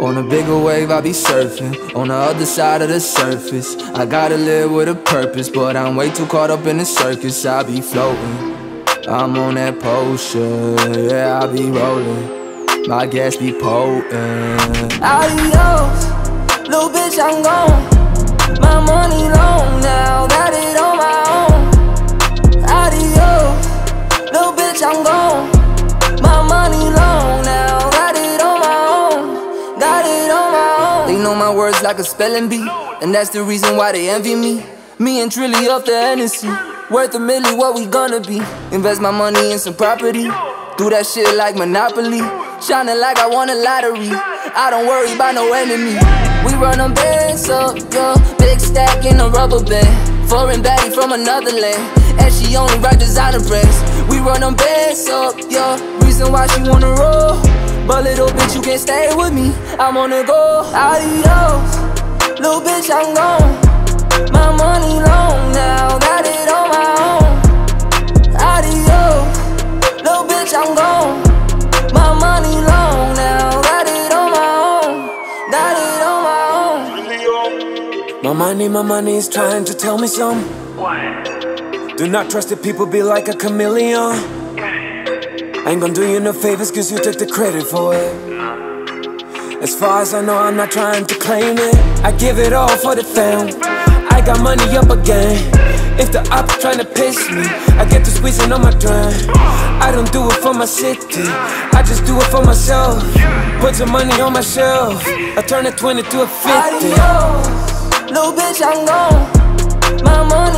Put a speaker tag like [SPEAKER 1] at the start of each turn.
[SPEAKER 1] On a bigger wave, I be surfing. On the other side of the surface, I gotta live with a purpose. But I'm way too caught up in the circus, I be floating. I'm on that potion, yeah, I be rolling. My gas be potent.
[SPEAKER 2] Adios, little bitch, I'm gone. My money long now, got it on my own. Adios, little bitch, I'm gone. My money long now, got it on my own. Got it on my own.
[SPEAKER 1] They know my words like a spelling bee, and that's the reason why they envy me. Me and Trilly off the Hennessy. Worth a milli, what we gonna be? Invest my money in some property. Do that shit like Monopoly. Shining like I won a lottery. I don't worry about no enemy. We run them bands up, yo. Big stack in a rubber band. Foreign baddie from another land. And she only rock designer brands. We run them bands up, yo. Reason why she wanna roll. But little bitch, you can't stay with me. I'm on the go.
[SPEAKER 2] Adios, little bitch, I'm gone. My my money, my
[SPEAKER 3] money is trying to tell me some. Do not trust the people, be like a chameleon. I ain't gonna do you no favors, cause you took the credit for it. As far as I know, I'm not trying to claim it. I give it all for the fam. I got money up again. If the ops tryna piss me, I get to squeezing on my drum. I don't do it for my city, I just do it for myself. Put some money on my shelf. I turn a 20 to a 50.
[SPEAKER 2] Adios, little bitch, I'm gone. My money